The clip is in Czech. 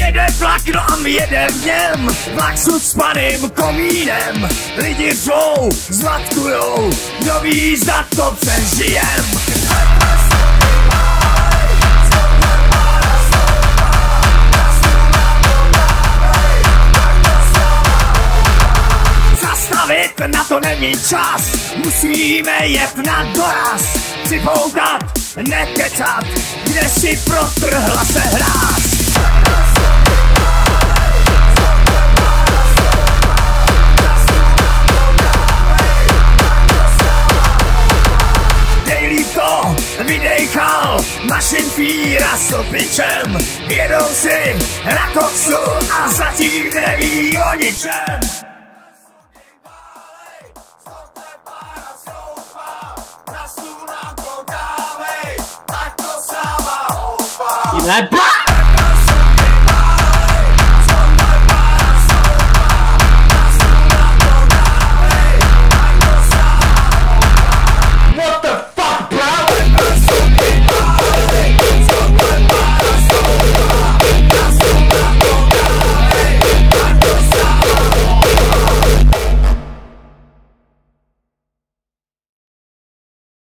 Jede vlak, no a my jedem v něm. Vlak s ucpaným komínem. Lidi řvou, zlatkujou Kdo ví, zda to přežijem. Zastavit na to není čas. Musíme jet na doraz. Připoutat, nekecat Kde si protrhla se hráz vydejchal Mašin fíra s opičem Jedou si na koksu a zatím neví o ničem Lepa!